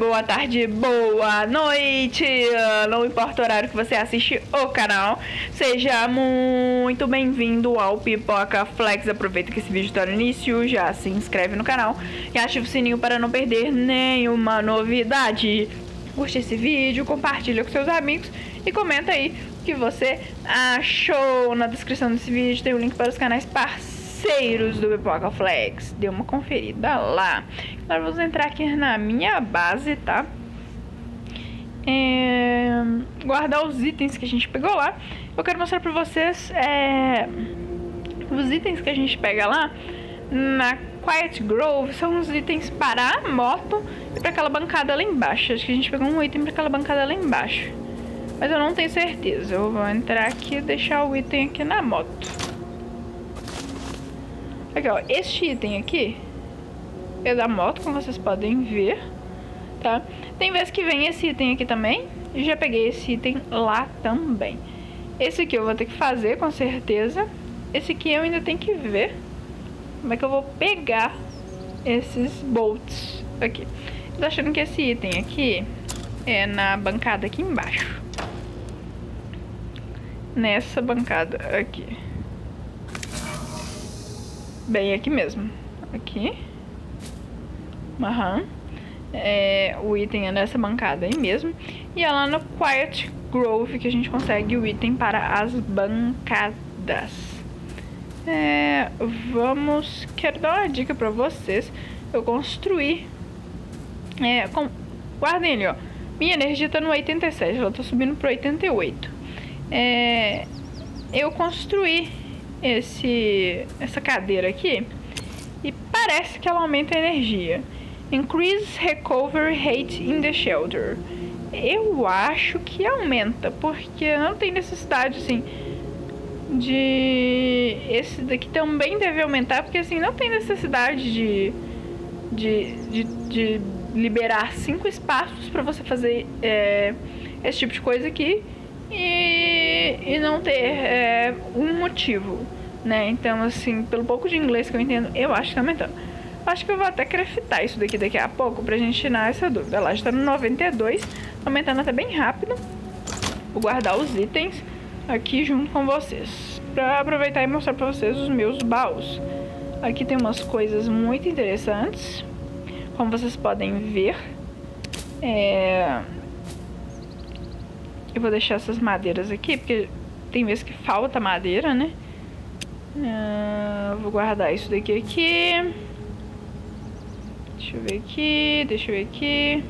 boa tarde, boa noite. Não importa o horário que você assiste o canal. Seja muito bem-vindo ao Pipoca Flex. Aproveita que esse vídeo está no início, já se inscreve no canal e ativa o sininho para não perder nenhuma novidade. Curte esse vídeo, compartilha com seus amigos e comenta aí o que você achou. Na descrição desse vídeo tem o um link para os canais parceiros parceiros do Pipoca Flex. Dê uma conferida lá. Agora vamos entrar aqui na minha base, tá? É, guardar os itens que a gente pegou lá. Eu quero mostrar pra vocês é, os itens que a gente pega lá na Quiet Grove. São os itens para a moto e para aquela bancada lá embaixo. Acho que a gente pegou um item para aquela bancada lá embaixo. Mas eu não tenho certeza. Eu vou entrar aqui e deixar o item aqui na moto. Ó. Este item aqui é da moto, como vocês podem ver, tá? Tem vezes que vem esse item aqui também. E já peguei esse item lá também. Esse aqui eu vou ter que fazer, com certeza. Esse aqui eu ainda tenho que ver como é que eu vou pegar esses bolts aqui. Tô achando que esse item aqui é na bancada aqui embaixo. Nessa bancada aqui. Bem, aqui mesmo. Aqui. Aham. É, o item é nessa bancada aí mesmo. E é lá no Quiet Grove que a gente consegue o item para as bancadas. É, vamos... Quero dar uma dica pra vocês. Eu construí... É, com, guardem ali, ó. Minha energia tá no 87, ela tá subindo pro 88. É, eu construí esse, essa cadeira aqui e parece que ela aumenta a energia. Increase recovery rate in the shelter. Eu acho que aumenta, porque não tem necessidade, assim, de... Esse daqui também deve aumentar, porque, assim, não tem necessidade de... De, de, de liberar cinco espaços para você fazer é, esse tipo de coisa aqui e, e não ter é, um motivo, né? Então, assim, pelo pouco de inglês que eu entendo, eu acho que tá aumentando. Acho que eu vou até craftar isso daqui daqui a pouco pra gente tirar essa dúvida. Lá está no 92, aumentando até bem rápido. Vou guardar os itens aqui junto com vocês. Pra aproveitar e mostrar pra vocês os meus baús. Aqui tem umas coisas muito interessantes. Como vocês podem ver. É... Eu vou deixar essas madeiras aqui, porque tem vezes que falta madeira, né? Uh, vou guardar isso daqui aqui. Deixa eu ver aqui, deixa eu ver aqui.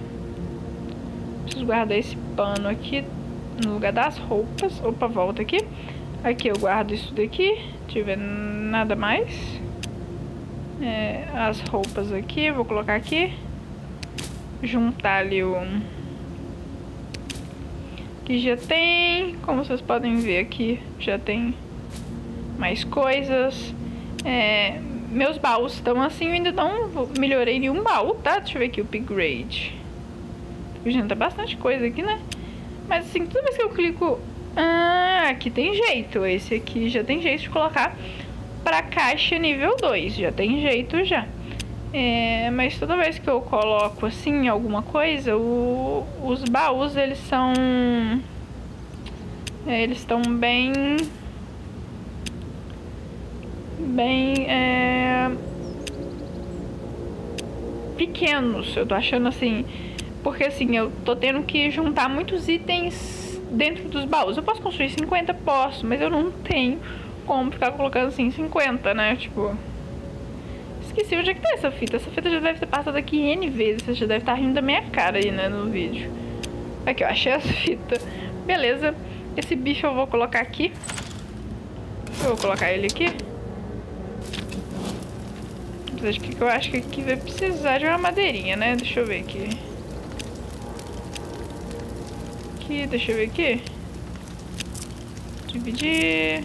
Preciso guardar esse pano aqui no lugar das roupas. Opa, volta aqui. Aqui eu guardo isso daqui. Deixa eu ver nada mais. É, as roupas aqui, vou colocar aqui. Juntar ali o que já tem, como vocês podem ver aqui, já tem mais coisas. É, meus baús estão assim, eu ainda não melhorei nenhum baú, tá? Deixa eu ver aqui o upgrade. Gente, tá bastante coisa aqui, né? Mas assim, toda vez que eu clico... Ah, aqui tem jeito. Esse aqui já tem jeito de colocar pra caixa nível 2. Já tem jeito já. É, mas toda vez que eu coloco assim alguma coisa, o, os baús eles são. É, eles estão bem. Bem. É, pequenos. Eu tô achando assim. Porque assim, eu tô tendo que juntar muitos itens dentro dos baús. Eu posso construir 50? Posso, mas eu não tenho como ficar colocando assim 50, né? Tipo. Esqueci onde é que tá essa fita. Essa fita já deve ter passado aqui N vezes. Você já deve estar tá rindo da minha cara aí, né, no vídeo. Aqui, eu achei essa fita. Beleza. Esse bicho eu vou colocar aqui. Eu vou colocar ele aqui. Acho que eu acho que aqui vai precisar de uma madeirinha, né? Deixa eu ver aqui. Aqui, deixa eu ver aqui. Dividir.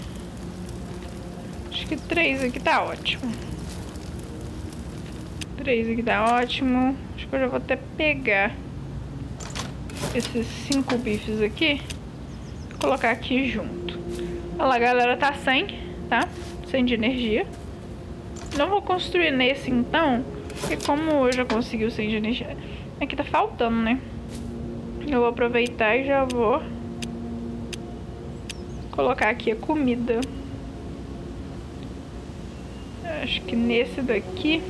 Acho que três aqui tá ótimo três aqui tá ótimo. Acho que eu já vou até pegar esses cinco bifes aqui e colocar aqui junto. Olha lá, galera, tá sem, tá? Sem de energia. Não vou construir nesse, então, porque como eu já consegui o sem de energia... Aqui tá faltando, né? Eu vou aproveitar e já vou colocar aqui a comida. Acho que nesse daqui...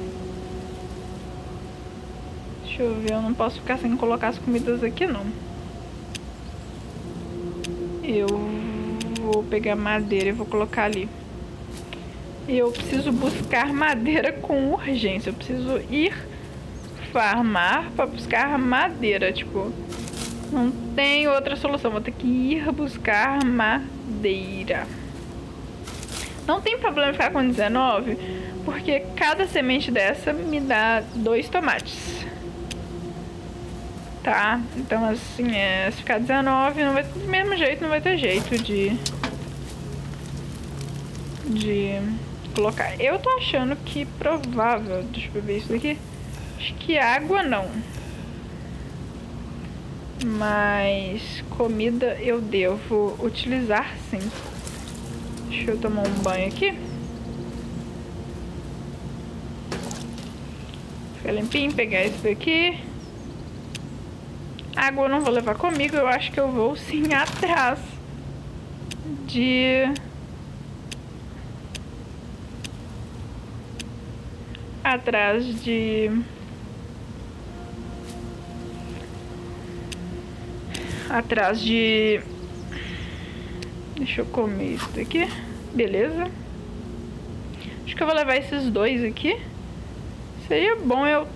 Deixa eu ver, eu não posso ficar sem colocar as comidas aqui, não. Eu vou pegar madeira e vou colocar ali. Eu preciso buscar madeira com urgência. Eu preciso ir farmar para buscar madeira. Tipo, não tem outra solução. Vou ter que ir buscar madeira. Não tem problema ficar com 19, porque cada semente dessa me dá dois tomates. Tá? Então, assim, é, se ficar 19, não vai, do mesmo jeito, não vai ter jeito de... De colocar. Eu tô achando que provável... Deixa eu ver isso daqui. Acho que água não. Mas comida eu devo utilizar sim. Deixa eu tomar um banho aqui. Ficar limpinho, pegar isso daqui. Água eu não vou levar comigo, eu acho que eu vou sim atrás de... Atrás de... Atrás de... Deixa eu comer isso daqui. Beleza. Acho que eu vou levar esses dois aqui. Seria bom eu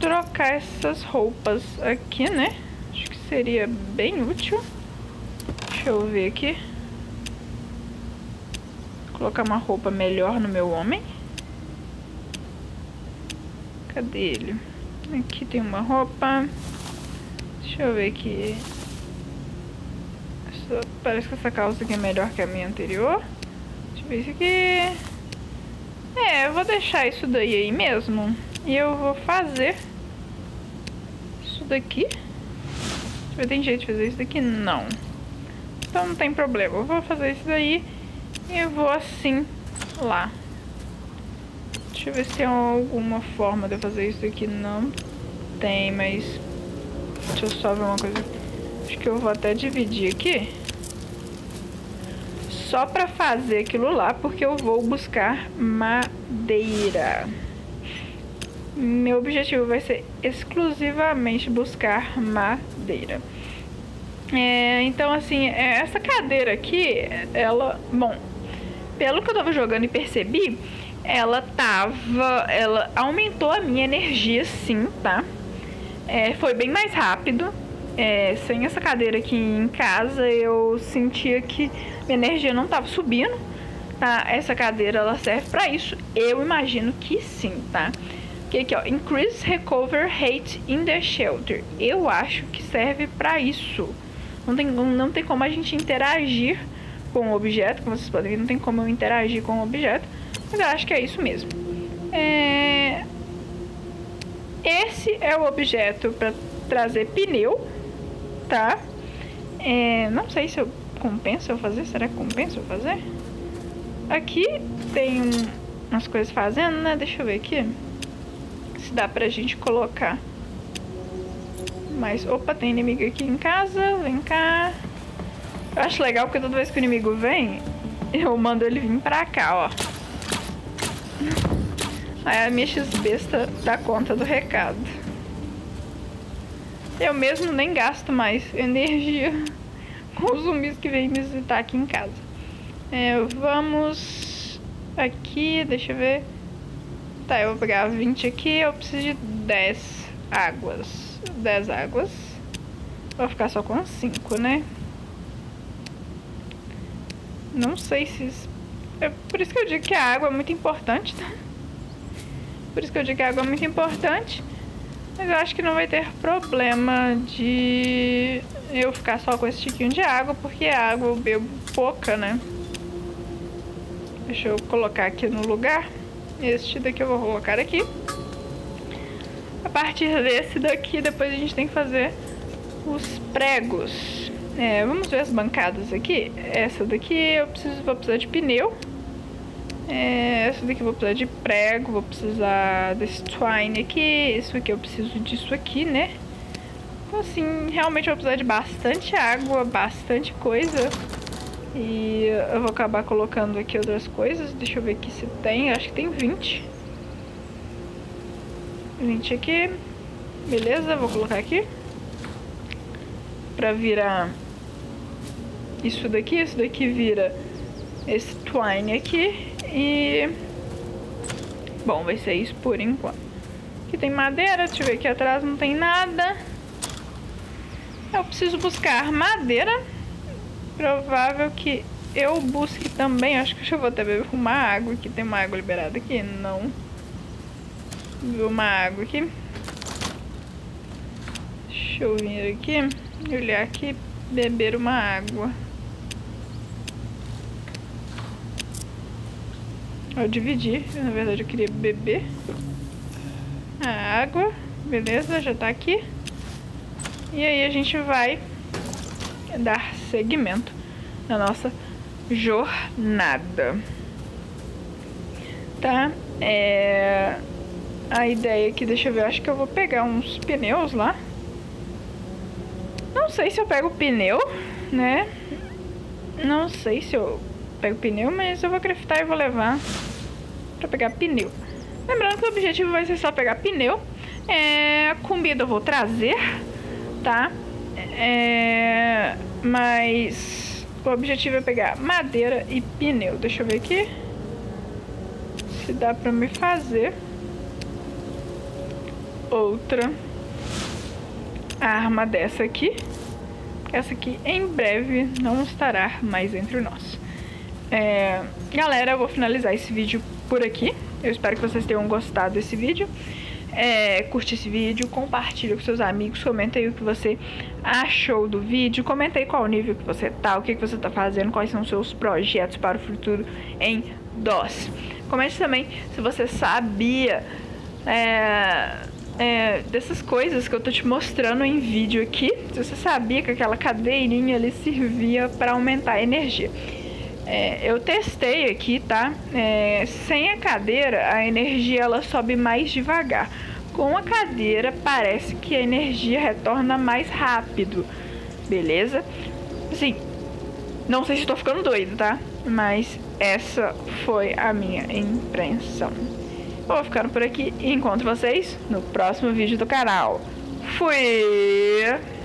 trocar essas roupas aqui, né? Acho que seria bem útil. Deixa eu ver aqui. Colocar uma roupa melhor no meu homem. Cadê ele? Aqui tem uma roupa. Deixa eu ver aqui. Parece que essa calça aqui é melhor que a minha anterior. Deixa eu ver isso aqui. É, eu vou deixar isso daí aí mesmo. E eu vou fazer isso daqui. Ver, tem jeito de fazer isso daqui? Não. Então não tem problema. Eu vou fazer isso daí e eu vou assim lá. Deixa eu ver se tem alguma forma de eu fazer isso daqui. Não tem, mas... Deixa eu só ver uma coisa. Acho que eu vou até dividir aqui. Só pra fazer aquilo lá, porque eu vou buscar madeira. Meu objetivo vai ser exclusivamente buscar madeira. É, então, assim, é, essa cadeira aqui, ela... Bom, pelo que eu tava jogando e percebi, ela tava... Ela aumentou a minha energia, sim, tá? É, foi bem mais rápido. É, sem essa cadeira aqui em casa, eu sentia que minha energia não tava subindo, tá? Essa cadeira, ela serve pra isso. Eu imagino que sim, tá? Que aqui, ó, increase recover rate in the shelter. Eu acho que serve para isso. Não tem, não tem como a gente interagir com o objeto, como vocês podem ver, não tem como eu interagir com o objeto, mas eu acho que é isso mesmo. É... Esse é o objeto para trazer pneu, tá? É... Não sei se eu compensa eu fazer, será que compensa eu fazer? Aqui tem umas coisas fazendo, né? Deixa eu ver aqui se dá pra gente colocar. Mas, opa, tem inimigo aqui em casa, vem cá. Eu acho legal porque toda vez que o inimigo vem, eu mando ele vir pra cá, ó. Aí a minha X-Besta dá conta do recado. Eu mesmo nem gasto mais energia com os zumbis que vêm me visitar aqui em casa. É, vamos aqui, deixa eu ver. Tá, eu vou pegar 20 aqui, eu preciso de 10 águas. 10 águas. Vou ficar só com 5, né? Não sei se... É por isso que eu digo que a água é muito importante, tá? Por isso que eu digo que a água é muito importante. Mas eu acho que não vai ter problema de eu ficar só com esse tiquinho de água, porque a água eu bebo pouca, né? Deixa eu colocar aqui no lugar. Este daqui eu vou colocar aqui. A partir desse daqui, depois a gente tem que fazer os pregos. É, vamos ver as bancadas aqui. Essa daqui eu preciso, vou precisar de pneu. É, essa daqui eu vou precisar de prego, vou precisar desse twine aqui, isso aqui eu preciso disso aqui, né? Então assim, realmente eu vou precisar de bastante água, bastante coisa. E eu vou acabar colocando aqui outras coisas, deixa eu ver aqui se tem, acho que tem 20. 20 aqui, beleza, vou colocar aqui. Pra virar isso daqui, isso daqui vira esse twine aqui e... Bom, vai ser isso por enquanto. Aqui tem madeira, deixa eu ver aqui atrás, não tem nada. Eu preciso buscar madeira. Provável que eu busque também, acho que eu vou até beber uma água aqui. Tem uma água liberada aqui? Não. Ver uma água aqui. Deixa eu vir aqui, olhar aqui, beber uma água. Eu dividi, na verdade eu queria beber a água, beleza, já tá aqui. E aí a gente vai dar seguimento na nossa jornada. Tá? É... A ideia aqui, deixa eu ver, acho que eu vou pegar uns pneus lá. Não sei se eu pego pneu, né? Não sei se eu pego pneu, mas eu vou craftar e vou levar para pegar pneu. Lembrando que o objetivo vai ser só pegar pneu. É, comida eu vou trazer, tá? É, mas o objetivo é pegar madeira e pneu. Deixa eu ver aqui. Se dá pra me fazer outra arma dessa aqui. Essa aqui em breve não estará mais entre nós. É, galera, eu vou finalizar esse vídeo por aqui. Eu espero que vocês tenham gostado desse vídeo. É, curte esse vídeo, compartilha com seus amigos, comenta aí o que você achou do vídeo, comenta aí qual nível que você tá, o que, que você tá fazendo, quais são os seus projetos para o futuro em DOS. Comente também se você sabia é, é, dessas coisas que eu tô te mostrando em vídeo aqui, se você sabia que aquela cadeirinha ali servia para aumentar a energia. É, eu testei aqui, tá? É, sem a cadeira, a energia ela sobe mais devagar. Com a cadeira, parece que a energia retorna mais rápido, beleza? Assim, não sei se estou ficando doido, tá? Mas essa foi a minha impressão. Vou ficando por aqui e encontro vocês no próximo vídeo do canal. Fui!